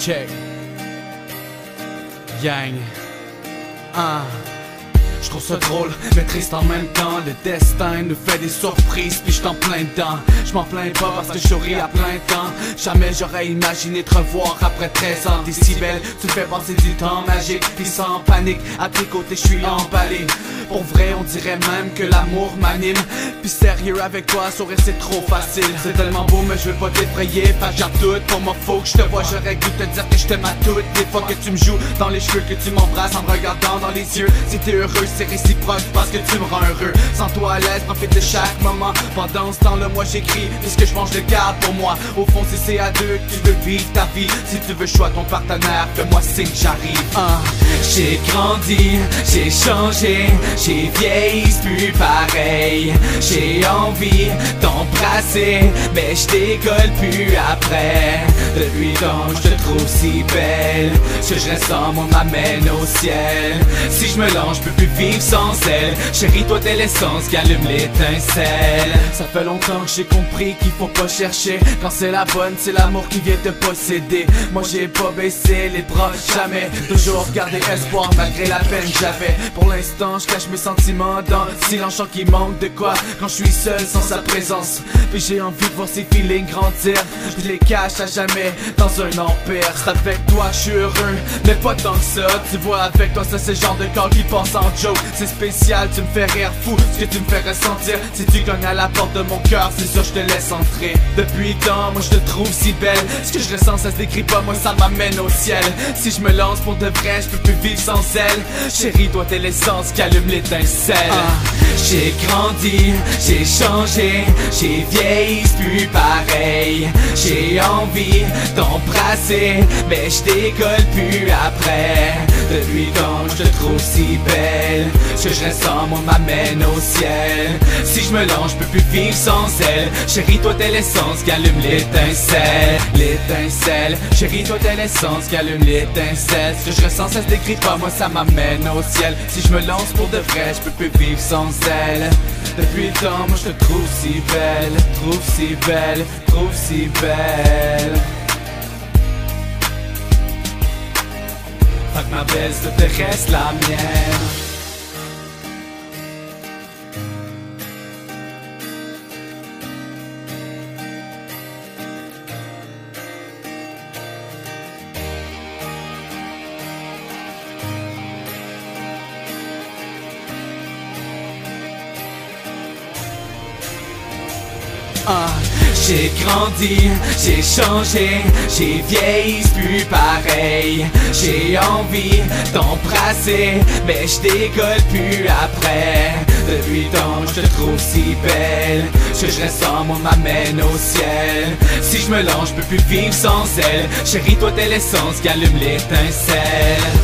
Check. Gang. Ah. Je trouve ça drôle, mais triste en même temps. Le destin nous fait des surprises, puis je t'en plein dedans. Je m'en plains pas parce que je souris à plein temps. Jamais j'aurais imaginé te revoir après 13 ans. T'es si belle, tu me fais penser du temps magique. Puis sans panique, à tes côtés, je suis emballé. Pour vrai, on dirait même que l'amour m'anime. Puis sérieux avec toi, sourire c'est trop facile. C'est tellement beau, mais je veux pas t'effrayer. Que tout pour moi, faut que je te vois. J'aurais goût te dire que je t'aime à toutes les fois que tu me joues dans les cheveux, que tu m'embrasses en me regardant dans les yeux. Si t'es heureux, c'est réciproque parce que tu me rends heureux. Sans toi à l'aise, profite de chaque moment. Pendant ce temps-là, moi j'écris. Puisque je mange le garde pour moi. Au fond, si c'est à deux que tu veux vivre ta vie. Si tu veux choisir ton partenaire, fais-moi signe, j'arrive. Ah. J'ai grandi, j'ai changé, j'ai vieilli, plus pareil. J'ai envie d'embrasser, mais je décolle plus après. Depuis donc, je te trouve si belle. Ce que je ressens, moi, m'amène au ciel. Si je me lance, je peux plus vivre sans elle. Chérie, toi, t'es l'essence qui allume l'étincelle. Ça fait longtemps que j'ai compris qu'il faut pas chercher. Quand c'est la bonne, c'est l'amour qui vient te posséder. Moi, j'ai pas baissé les bras, jamais. Toujours gardé espoir malgré la peine que j'avais. Pour l'instant, je cache mes sentiments dans le silence qui manque de quoi. Quand je suis seul sans sa présence. Puis j'ai envie de voir ces feelings grandir. Je les cache à jamais dans un empire. Avec toi je suis heureux, mais pas tant que ça. Tu vois, avec toi, ça c'est genre de corps qui pense en joke. C'est spécial, tu me fais rire fou. Ce que tu me fais ressentir, si tu cognes à la porte de mon cœur, c'est sûr, je te laisse entrer. Depuis tant, moi je te trouve si belle. Ce que je ressens, ça se décrit pas, moi ça m'amène au ciel. Si je me lance pour de vrai, je peux plus vivre sans elle. Chérie, toi t'es l'essence qui allume l'étincelle. J'ai grandi, j'ai changé, j'ai vieilli, plus pareil. J'ai envie d'embrasser, mais je décolle plus après. Depuis donc, je te trouve si belle? Ce que je ressens, moi, m'amène au ciel. Si je me lance, je peux plus vivre sans elle. Chérie, toi, t'es l'essence qui allume l'étincelle. L'étincelle, chérie, toi, t'es l'essence qui allume l'étincelle. Ce que je ressens, ça se décrit pas, moi, ça m'amène au ciel. Si je me lance pour de vrai, je peux plus vivre sans elle. Depuis le temps, moi, je te trouve si belle. Trouve si belle, trouve si belle. Fait que ma belle, s'il te reste la mienne. J'ai grandi, j'ai changé, j'ai vieilli, plus pareil. J'ai envie d'embrasser, mais je décolle plus après. Depuis donc, je te trouve si belle. Ce que je ressens, moi, m'amène au ciel. Si je me lance, je peux plus vivre sans elle. Chérie, toi, t'es l'essence qui allume l'étincelle.